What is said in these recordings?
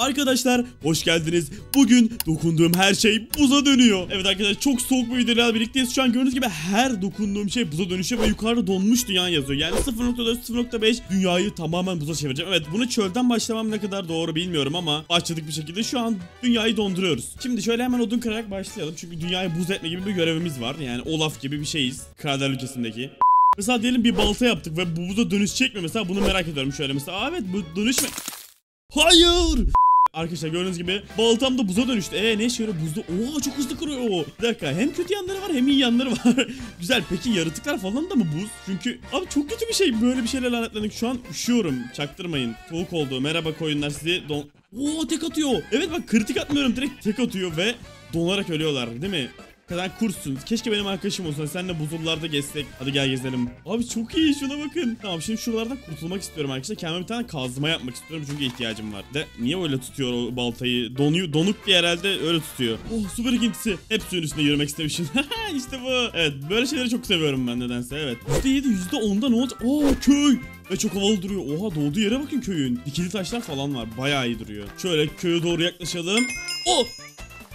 Arkadaşlar hoş geldiniz. Bugün dokunduğum her şey buza dönüyor. Evet arkadaşlar çok soğuk bir videoyla birlikteyiz. Şu an gördüğünüz gibi her dokunduğum şey buza dönüşüyor ve yukarıda donmuş dünya yazıyor. Yani 0.4 0.5 dünyayı tamamen buza çevireceğim. Evet bunu çölden başlamam ne kadar doğru bilmiyorum ama başladık bir şekilde şu an dünyayı donduruyoruz. Şimdi şöyle hemen odun kırarak başlayalım. Çünkü dünyayı buz etme gibi bir görevimiz var. Yani Olaf gibi bir şeyiz. Krallar ülkesindeki. Mesela diyelim bir balta yaptık ve bu buza dönüşecek mi mesela bunu merak ediyorum şöyle mesela. Aa, evet bu dönüşme... Hayır! Arkadaşlar gördüğünüz gibi baltam da buza dönüştü. Ee ne işe yarıyor buzda? Oha çok hızlı kırıyor o. Bir dakika hem kötü yanları var hem iyi yanları var. Güzel peki yaratıklar falan da mı buz? Çünkü abi çok kötü bir şey. Böyle bir şeyle lanetlendik. Şu an üşüyorum. Çaktırmayın. Soğuk oldu. Merhaba koyunlar sizi don... Oo tek atıyor. Evet bak kritik atmıyorum direkt tek atıyor ve donarak ölüyorlar değil mi? Kadar kursun. Keşke benim arkadaşım olsa. Senle buzullarda gezsek. Hadi gel gezelim. Abi çok iyi şuna bakın. Tamam şimdi şuralardan kurtulmak istiyorum arkadaşlar. Kendime bir tane kazma yapmak istiyorum çünkü ihtiyacım var. De niye öyle tutuyor o baltayı? Donuyor, donuk diye herhalde öyle tutuyor. Oh su birikintisi. Hep suyun üstünde yürümek istemişim. işte bu. Evet böyle şeyleri çok seviyorum ben nedense. Evet. %7 %10'da ne olacak? Oo köy. Ve çok havalı duruyor. Oha doğduğu yere bakın köyün. Dikili taşlar falan var. Bayağı iyi duruyor. Şöyle köye doğru yaklaşalım. Oh!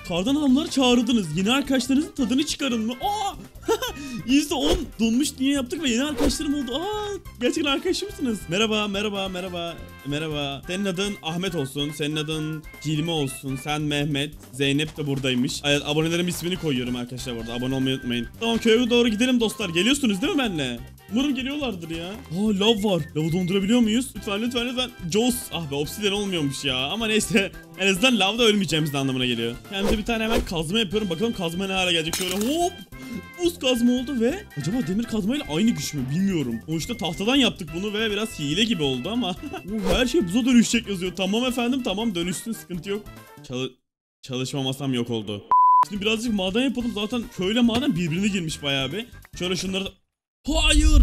Kardan adamları çağırdınız. Yeni arkadaşlarınızın tadını çıkarın mı? Aa! %10 donmuş dünya yaptık ve yeni arkadaşlarım oldu. Aa! Gerçekten arkadaşım mısınız? Merhaba, merhaba, merhaba, merhaba. Senin adın Ahmet olsun, senin adın Hilmi olsun, sen Mehmet, Zeynep de buradaymış. Evet, abonelerim ismini koyuyorum arkadaşlar burada. Abone olmayı unutmayın. Tamam köye doğru gidelim dostlar. Geliyorsunuz değil mi benimle? Umarım geliyorlardır ya. Aa lav var. Lavı dondurabiliyor muyuz? Lütfen lütfen lütfen. Jaws. Ah be obsidian olmuyormuş ya. Ama neyse. En azından lavda ölmeyeceğimiz anlamına geliyor. Kendimize bir tane hemen kazma yapıyorum. Bakalım kazma ne hale gelecek. Şöyle hop. Buz kazma oldu ve acaba demir kazmayla aynı güç mü bilmiyorum. Sonuçta tahtadan yaptık bunu ve biraz hile gibi oldu ama. Her şey buza dönüşecek yazıyor. Tamam efendim tamam dönüşsün sıkıntı yok. Çalı çalışmamasam yok oldu. Şimdi birazcık maden yapalım. Zaten köyle maden birbirine girmiş bayağı bir. Şöyle şunları Hayır.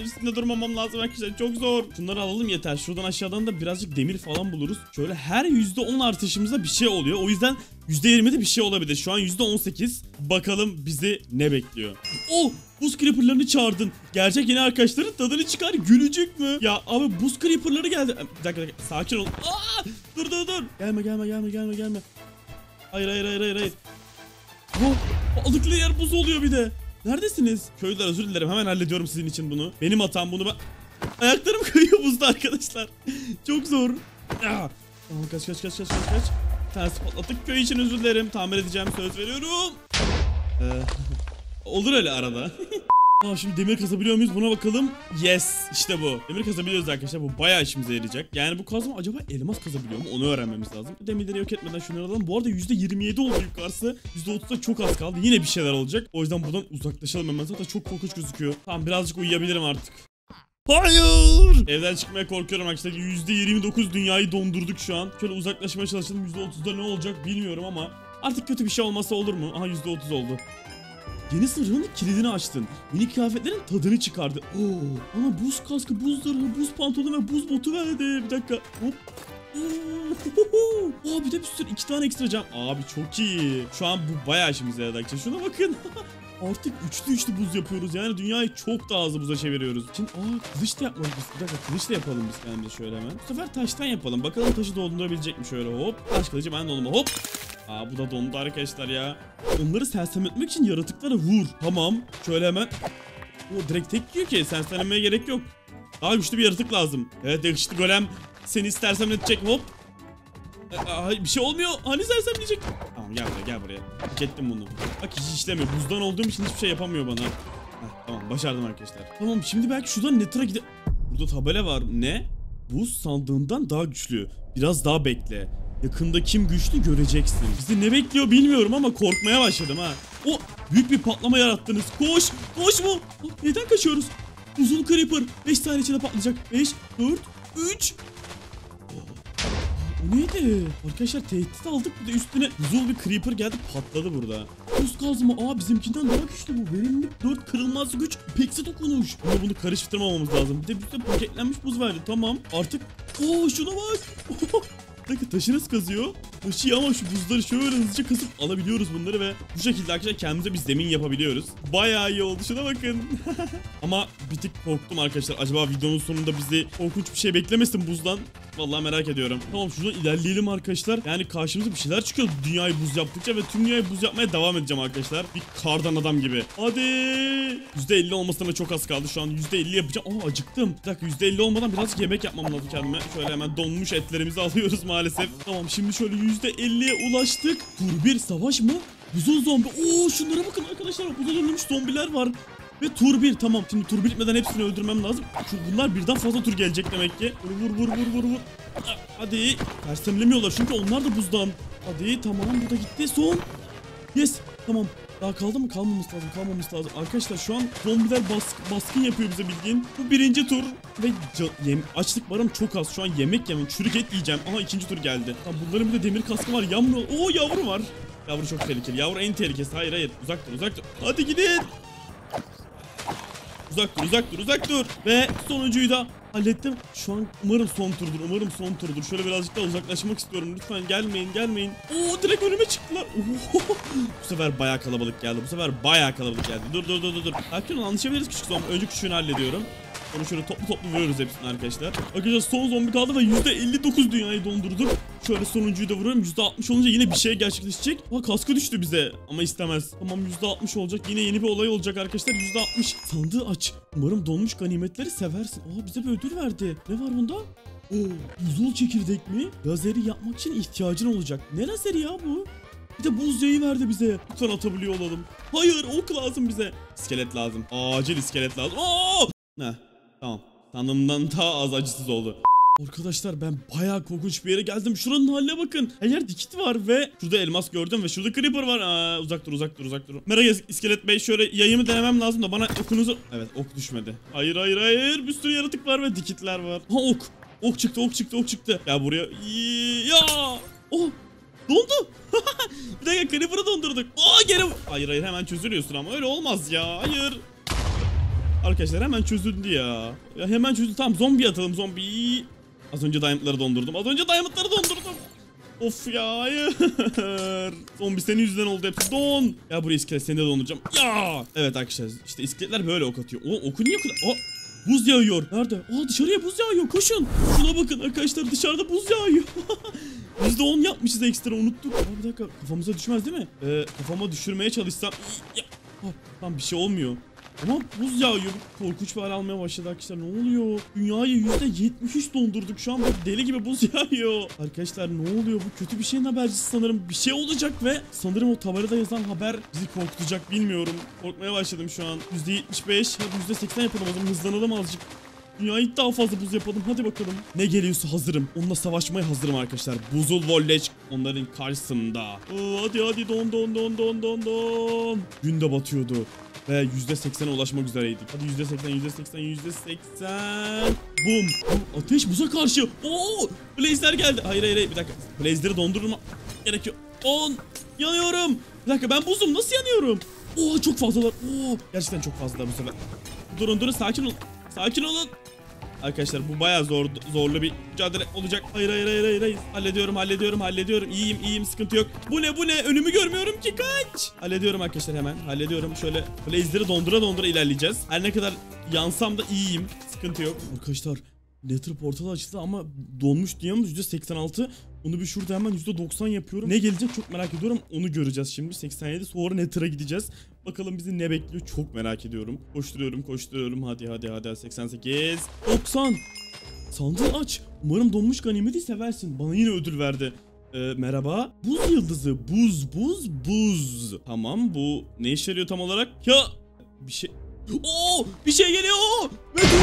Üstünde durmamam lazım arkadaşlar. Çok zor. Şunları alalım yeter. Şuradan aşağıdan da birazcık demir falan buluruz. Şöyle her %10 artışımızda bir şey oluyor. O yüzden %20'de bir şey olabilir. Şu an %18. Bakalım bizi ne bekliyor. Oh! Buz creeperlarını çağırdın. Gerçek yeni arkadaşların tadını çıkar. Gülecek mü? Ya abi buz creeperları geldi. Bir dakika, bir dakika. Sakin ol. Aa! Dur dur dur. Gelme gelme gelme gelme gelme. Hayır hayır hayır hayır hayır. Oh! Balıklı yer buz oluyor bir de. Neredesiniz? Köylüler özür dilerim hemen hallediyorum sizin için bunu. Benim hatam bunu ben... Ayaklarım kayıyor buzda arkadaşlar. Çok zor. Tamam kaç kaç kaç kaç kaç kaç. Ters patlattık köy için özür dilerim. Tamir edeceğim söz veriyorum. Ee, olur öyle arada. Aa, şimdi demir kazabiliyor muyuz buna bakalım. Yes işte bu. Demir kazabiliyoruz arkadaşlar bu bayağı işimize yarayacak. Yani bu kazma acaba elmas kazabiliyor mu onu öğrenmemiz lazım. Demirleri yok etmeden şunları alalım. Bu arada %27 oldu yukarısı. %30'da çok az kaldı. Yine bir şeyler olacak. O yüzden buradan uzaklaşalım hemen. Zaten çok korkunç gözüküyor. Tamam birazcık uyuyabilirim artık. Hayır! Evden çıkmaya korkuyorum arkadaşlar. %29 dünyayı dondurduk şu an. Şöyle uzaklaşmaya çalışalım. %30'da ne olacak bilmiyorum ama artık kötü bir şey olmasa olur mu? Aha %30 oldu. Yeni sırrının kilidini açtın. Yeni kıyafetlerin tadını çıkardı. Oo, bana buz kaskı, buz zırhı, buz pantolonu ve buz botu verdi. Bir dakika. Hop. Aa, bir de bir sürü iki tane ekstra cam. Abi çok iyi. Şu an bu bayağı işimize arkadaşlar. Şuna bakın. Artık üçlü üçlü buz yapıyoruz. Yani dünyayı çok daha hızlı buza çeviriyoruz. Şimdi aa kılıç da yapmalıyız. Bir dakika kılıç da yapalım biz kendimize şöyle hemen. Bu sefer taştan yapalım. Bakalım taşı doldurabilecek mi şöyle hop. Taş kılıcı ben doldurma hop. Aa bu da dondu arkadaşlar ya. Onları sersemletmek için yaratıklara vur. Tamam. Şöyle hemen. O direkt tek yiyor ki. Sersemlemeye gerek yok. Daha güçlü bir yaratık lazım. Evet yakışıklı golem. Seni sersemletecek hop. Aa, bir şey olmuyor. Hani sersemleyecek? Tamam gel buraya gel buraya. Hak ettim bunu. Bak hiç işlemiyor. Buzdan olduğum için hiçbir şey yapamıyor bana. Heh, tamam başardım arkadaşlar. Tamam şimdi belki şuradan Nether'a gide... Burada tabela var. Ne? Buz sandığından daha güçlü. Biraz daha bekle. Yakında kim güçlü göreceksin. Bizi ne bekliyor bilmiyorum ama korkmaya başladım ha. O büyük bir patlama yarattınız. Koş! Koş mu? Neden kaçıyoruz? Buzul Creeper 5 saniye içinde patlayacak. 5, 4, 3, o neydi? Arkadaşlar tehdit aldık bir de üstüne buzul bir creeper geldi patladı burada. Buz kazma aa bizimkinden daha güçlü bu. Verimlilik 4 kırılmaz güç peksi dokunuş. Ama bunu karıştırmamamız lazım. Bir de bize paketlenmiş buz verdi tamam. Artık Oo şuna bak. Bir dakika taşınız kazıyor. Taşıyor ama şu buzları şöyle hızlıca kasıp alabiliyoruz bunları ve bu şekilde arkadaşlar kendimize bir zemin yapabiliyoruz. Bayağı iyi oldu şuna bakın. ama bir tık korktum arkadaşlar. Acaba videonun sonunda bizi korkunç bir şey beklemesin buzdan. Vallahi merak ediyorum. Tamam şuradan ilerleyelim arkadaşlar. Yani karşımıza bir şeyler çıkıyor dünyayı buz yaptıkça ve tüm dünyayı buz yapmaya devam edeceğim arkadaşlar. Bir kardan adam gibi. Hadi. %50 olmasına çok az kaldı. Şu an %50 yapacağım. Aa acıktım. Bir dakika %50 olmadan birazcık yemek yapmam lazım kendime. Şöyle hemen donmuş etlerimizi alıyoruz maalesef. Tamam şimdi şöyle %50'ye ulaştık. Tur bir savaş mı? Buzul zombi. Oo şunlara bakın arkadaşlar. Buza dönülmüş zombiler var. Ve tur 1 tamam şimdi tur bitmeden hepsini öldürmem lazım. Şu bunlar birden fazla tur gelecek demek ki. Vur vur vur vur vur Hadi. Tersemlemiyorlar çünkü onlar da buzdan. Hadi tamam bu da gitti. Son. Yes tamam. Daha kaldı mı? Kalmaması lazım. Kalmaması lazım. Arkadaşlar şu an zombiler bask- baskın yapıyor bize bildiğin. Bu birinci tur. Ve yem- açlık barım çok az. Şu an yemek yemem. Çürük et yiyeceğim. Aha ikinci tur geldi. Tamam bunların bir de demir kaskı var. Yavru. Oo yavru var. Yavru çok tehlikeli. Yavru en tehlikesi. Hayır hayır. Uzak dur uzak dur. Hadi gidin. Uzak dur uzak dur uzak dur. Ve sonuncuyu da hallettim. Şu an umarım son turdur umarım son turdur. Şöyle birazcık daha uzaklaşmak istiyorum. Lütfen gelmeyin gelmeyin. Oo direkt önüme çıktılar. Oo. Bu sefer bayağı kalabalık geldi. Bu sefer bayağı kalabalık geldi. Dur dur dur dur. dur. Ol anlaşabiliriz küçük zombi. Önce küçüğünü hallediyorum. Onu şöyle toplu toplu vuruyoruz hepsini arkadaşlar. Arkadaşlar son zombi kaldı ve %59 dünyayı dondurduk. Şöyle sonuncuyu da vuruyorum. %60 olunca yine bir şey gerçekleşecek. Aa kaskı düştü bize ama istemez. Tamam %60 olacak. Yine yeni bir olay olacak arkadaşlar. %60. Sandığı aç. Umarım donmuş ganimetleri seversin. Aa bize bir ödül verdi. Ne var bunda? Oo, buzul çekirdek mi? Lazeri yapmak için ihtiyacın olacak. Ne lazeri ya bu? Bir de buz yayı verdi bize. Lütfen atabiliyor olalım. Hayır ok lazım bize. İskelet lazım. Acil iskelet lazım. Aa! Ne? Tamam. Sandığımdan daha az acısız oldu. Arkadaşlar ben bayağı korkunç bir yere geldim. Şuranın haline bakın. Her yer dikit var ve şurada elmas gördüm ve şurada creeper var. Aa, uzak dur uzak dur uzak dur. Merhaba is- iskelet bey şöyle yayımı denemem lazım da bana okunuzu... Evet ok düşmedi. Hayır hayır hayır bir sürü yaratık var ve dikitler var. Ha ok. Ok çıktı ok çıktı ok çıktı. Ya buraya... Ya! Oh! Dondu. bir dakika creeper'ı dondurduk. Aa geri... Hayır hayır hemen çözülüyorsun ama öyle olmaz ya. Hayır. Arkadaşlar hemen çözüldü ya. ya hemen çözüldü. Tamam zombi atalım zombi. Az önce diamondları dondurdum. Az önce diamondları dondurdum. Of ya hayır. Zombi senin yüzünden oldu hepsi. Don. Ya buraya iskelet seni de donduracağım. Ya. Evet arkadaşlar işte iskeletler böyle ok atıyor. O oku niye kadar? Aa, buz yağıyor. Nerede? Aa dışarıya buz yağıyor. Koşun. Şuna bakın arkadaşlar dışarıda buz yağıyor. %10 yapmışız ekstra unuttuk. Aa, bir dakika kafamıza düşmez değil mi? Ee, kafama düşürmeye çalışsam. Ya. Aa, tamam bir şey olmuyor. Ama buz yağıyor. Korkunç bir hal almaya başladı arkadaşlar. Ne oluyor? Dünyayı %73 dondurduk. Şu an deli gibi buz yağıyor. Arkadaşlar ne oluyor? Bu kötü bir şeyin habercisi sanırım. Bir şey olacak ve sanırım o tabelada yazan haber bizi korkutacak. Bilmiyorum. Korkmaya başladım şu an. %75. Hadi %80 yapalım o zaman. Hızlanalım azıcık. Dünyayı daha fazla buz yapalım. Hadi bakalım. Ne geliyorsa hazırım. Onunla savaşmaya hazırım arkadaşlar. Buzul Volleç onların karşısında. Oo, hadi hadi don don don don don don. Gün de batıyordu. Ve %80'e ulaşmak üzereydik. Hadi %80, %80, %80. Bum. Ateş buza karşı. Oo! Blaze'ler geldi. Hayır hayır hayır bir dakika. Blaze'leri dondurma gerekiyor. 10. Yanıyorum. Bir dakika ben buzum. Nasıl yanıyorum? Oo çok fazlalar. Oo gerçekten çok fazlalar bu sefer. Durun durun sakin olun. Sakin olun. Arkadaşlar bu bayağı zor zorlu bir mücadele olacak. Hayır hayır hayır hayır. Hallediyorum hallediyorum hallediyorum. İyiyim iyiyim sıkıntı yok. Bu ne bu ne? Önümü görmüyorum ki kaç. Hallediyorum arkadaşlar hemen. Hallediyorum. Şöyle blaze'leri dondura dondura ilerleyeceğiz. Her ne kadar yansam da iyiyim. Sıkıntı yok. Arkadaşlar Nether portalı açıldı ama donmuş dünyamız %86. Onu bir şurada hemen %90 yapıyorum. Ne gelecek çok merak ediyorum. Onu göreceğiz şimdi. 87 sonra Nether'a gideceğiz. Bakalım bizi ne bekliyor çok merak ediyorum. Koşturuyorum koşturuyorum. Hadi hadi hadi 88 90 Sandığı aç. Umarım donmuş ganimeti seversin. Bana yine ödül verdi. Ee, merhaba. Buz yıldızı. Buz buz buz. Tamam bu ne işe yarıyor tam olarak? Ya bir şey... Oo bir şey geliyor. Meteor.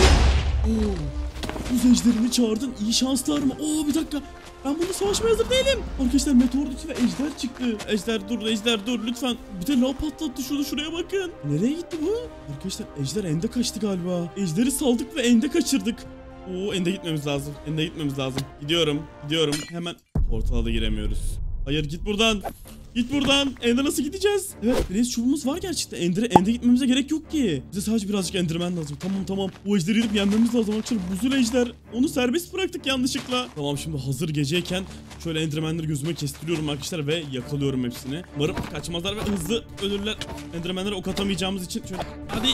Oo. Buz ejderini çağırdın. İyi şanslar mı? Oo bir dakika. Ben bunu savaşmaya hazır değilim. Arkadaşlar meteor ve ejder çıktı. Ejder dur ejder dur lütfen. Bir de lav patlattı şunu şuraya bakın. Nereye gitti bu? Arkadaşlar ejder ende kaçtı galiba. Ejderi saldık ve ende kaçırdık. Oo ende gitmemiz lazım. Ende gitmemiz lazım. Gidiyorum. Gidiyorum. Hemen portala da giremiyoruz. Hayır git buradan. Git buradan. Ende nasıl gideceğiz? Evet Blaze çubuğumuz var gerçekten. Ender'e ende gitmemize gerek yok ki. Bize sadece birazcık enderman lazım. Tamam tamam. Bu ejderi gidip yenmemiz lazım. Arkadaşlar buzul ejder. Onu serbest bıraktık yanlışlıkla. Tamam şimdi hazır geceyken şöyle endermanları gözüme kestiriyorum arkadaşlar ve yakalıyorum hepsini. Umarım kaçmazlar ve hızlı ölürler. Endermanlara ok atamayacağımız için şöyle hadi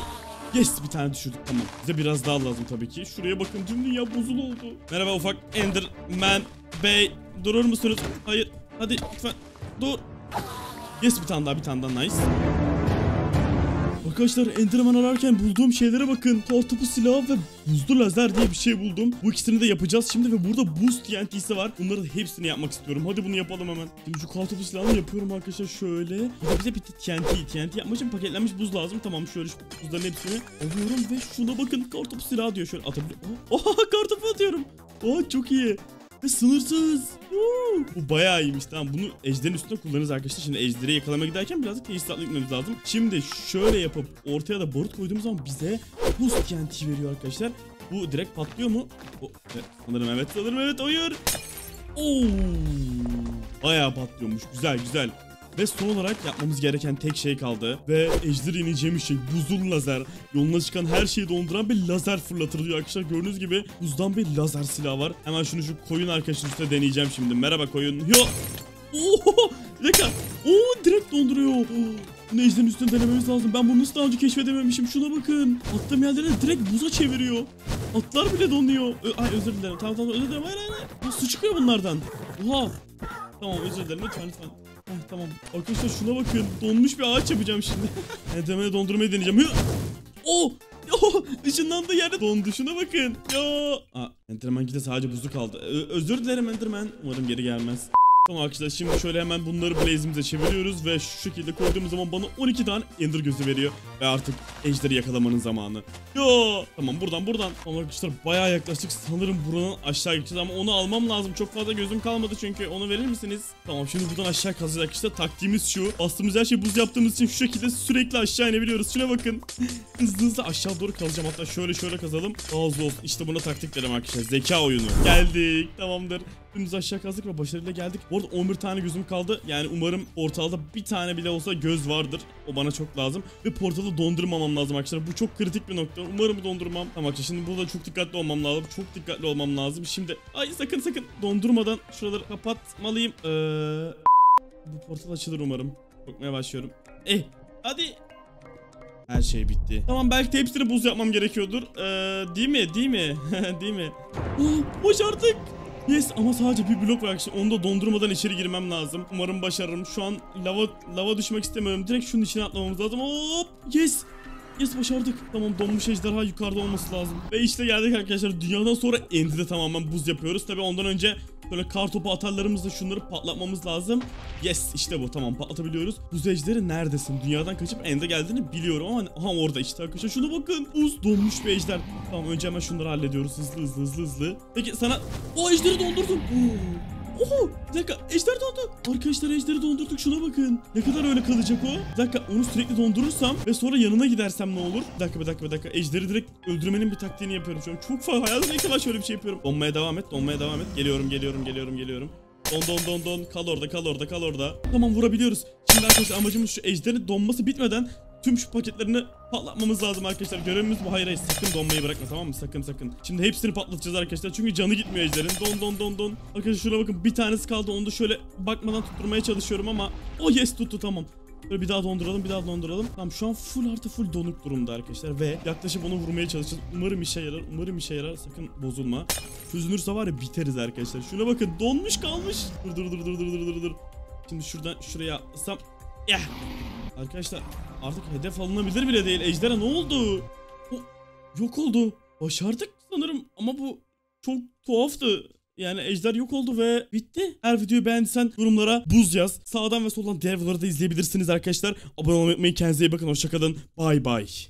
Yes bir tane düşürdük tamam. Bize biraz daha lazım tabii ki. Şuraya bakın tüm dünya buzul oldu. Merhaba ufak Enderman Bey. Durur musunuz? Hayır. Hadi lütfen. Dur. Yes bir tane daha bir tane daha nice. Arkadaşlar Enderman ararken bulduğum şeylere bakın. Kartopu silahı ve buzlu lazer diye bir şey buldum. Bu ikisini de yapacağız şimdi ve burada buz TNT'si var. Bunları hepsini yapmak istiyorum. Hadi bunu yapalım hemen. Şimdi şu kartopu silahını yapıyorum arkadaşlar şöyle. Bir de bize bir TNT. TNT yapmak için paketlenmiş buz lazım. Tamam şöyle şu buzların hepsini alıyorum ve şuna bakın. Kartopu silahı diyor. Şöyle atabiliyorum. Oha kartopu atıyorum. Oha çok iyi. Ve sınırsız. Woo! Bu bayağı iyiymiş tamam bunu ejderin üstünde kullanırız arkadaşlar. Şimdi ejderi yakalamaya giderken birazcık tesisatlı gitmemiz lazım. Şimdi şöyle yapıp ortaya da barut koyduğumuz zaman bize buz TNT veriyor arkadaşlar. Bu direkt patlıyor mu? O, evet, sanırım evet sanırım evet hayır. Oo, bayağı patlıyormuş güzel güzel. Ve son olarak yapmamız gereken tek şey kaldı. Ve ejder ineceğim şey buzul lazer. Yoluna çıkan her şeyi donduran bir lazer fırlatılıyor arkadaşlar. Gördüğünüz gibi buzdan bir lazer silahı var. Hemen şunu şu koyun arkadaşın üstüne deneyeceğim şimdi. Merhaba koyun. Yo. Oo, bir dakika. Oo, direkt donduruyor. Ejderin üstüne denememiz lazım. Ben bunu nasıl daha önce keşfedememişim. Şuna bakın. Attığım yerleri direkt buza çeviriyor. Atlar bile donuyor. Ö- Ay özür dilerim. Tamam tamam özür dilerim. Hayır hayır. hayır. Su çıkıyor bunlardan. Oha. Tamam özür dilerim lütfen lütfen. Tamam. Arkadaşlar şuna bakın. Donmuş bir ağaç yapacağım şimdi. Enderman'e dondurmayı deneyeceğim. Hı! Oh! Oh! Işınlandığı yerde dondu. Şuna bakın. Ya! Aa, Enderman gide sadece buzu kaldı. Ö- özür dilerim Enderman. Umarım geri gelmez. Tamam arkadaşlar şimdi şöyle hemen bunları Blaze'imize çeviriyoruz ve şu şekilde koyduğumuz zaman bana 12 tane Ender gözü veriyor. Ve artık ejderi yakalamanın zamanı. Yo! Tamam buradan buradan. Tamam arkadaşlar bayağı yaklaştık. Sanırım buranın aşağı gideceğiz ama onu almam lazım. Çok fazla gözüm kalmadı çünkü. Onu verir misiniz? Tamam şimdi buradan aşağı kazacağız arkadaşlar. Taktiğimiz şu. Bastığımız her şey buz yaptığımız için şu şekilde sürekli aşağı inebiliyoruz. Şuna bakın. hızlı hızlı aşağı doğru kazacağım. Hatta şöyle şöyle kazalım. Daha hızlı olsun. İşte buna taktik derim arkadaşlar. Zeka oyunu. Geldik. Tamamdır. Dümdüz aşağı kazdık ve başarıyla geldik. Bu arada 11 tane gözüm kaldı. Yani umarım portalda bir tane bile olsa göz vardır. O bana çok lazım. Ve portalı dondurmamam lazım arkadaşlar. Bu çok kritik bir nokta. Umarım dondurmam. Tamam arkadaşlar şimdi burada çok dikkatli olmam lazım. Çok dikkatli olmam lazım. Şimdi ay sakın sakın dondurmadan şuraları kapatmalıyım. Ee, bu portal açılır umarım. Korkmaya başlıyorum. Eh hadi. Her şey bitti. Tamam belki de hepsini buz yapmam gerekiyordur. Ee, değil mi? Değil mi? değil mi? Oh, başardık. Yes ama sadece bir blok var arkadaşlar. Onu da dondurmadan içeri girmem lazım. Umarım başarırım. Şu an lava lava düşmek istemiyorum. Direkt şunun içine atlamamız lazım. Hop! Yes! Yes başardık. Tamam donmuş ejderha yukarıda olması lazım. Ve işte geldik arkadaşlar. Dünyadan sonra Ender'de tamamen buz yapıyoruz. Tabi ondan önce böyle kar topu atarlarımızla şunları patlatmamız lazım. Yes işte bu tamam patlatabiliyoruz. Buz ejderi neredesin? Dünyadan kaçıp End'e geldiğini biliyorum ama aha orada işte arkadaşlar. Şuna bakın. Buz donmuş bir ejder. Tamam önce hemen şunları hallediyoruz hızlı hızlı hızlı hızlı. Peki sana o ejderi dondurdum. Oho bir dakika ejder dondu. Arkadaşlar ejderi dondurduk şuna bakın. Ne kadar öyle kalacak o? Bir dakika onu sürekli dondurursam ve sonra yanına gidersem ne olur? Bir dakika bir dakika bir dakika. Ejderi direkt öldürmenin bir taktiğini yapıyorum şu an. Çok fazla hayatımda ilk defa şöyle bir şey yapıyorum. Donmaya devam et donmaya devam et. Geliyorum geliyorum geliyorum geliyorum. Don don don don kal orada kal orada kal orada. Tamam vurabiliyoruz. Şimdi arkadaşlar amacımız şu ejderin donması bitmeden tüm şu paketlerini patlatmamız lazım arkadaşlar. Görevimiz bu. Hayır hayır sakın donmayı bırakma tamam mı? Sakın sakın. Şimdi hepsini patlatacağız arkadaşlar. Çünkü canı gitmiyor ejderin. Don don don don. Arkadaşlar şuna bakın bir tanesi kaldı. Onu da şöyle bakmadan tutturmaya çalışıyorum ama o yes tuttu tamam. Böyle bir daha donduralım bir daha donduralım. Tamam şu an full artı full donuk durumda arkadaşlar ve yaklaşıp onu vurmaya çalışacağız. Umarım işe yarar. Umarım işe yarar. Sakın bozulma. Çözünürse var ya biteriz arkadaşlar. Şuna bakın donmuş kalmış. Dur dur dur dur dur dur dur. Şimdi şuradan şuraya atsam. Ya. Arkadaşlar artık hedef alınabilir bile değil. Ejderha ne oldu? O yok oldu. Başardık sanırım ama bu çok tuhaftı. Yani ejder yok oldu ve bitti. Eğer videoyu beğendiysen yorumlara buz yaz. Sağdan ve soldan diğer videoları da izleyebilirsiniz arkadaşlar. Abone olmayı unutmayın. Kendinize iyi bakın. Hoşçakalın. Bay bay.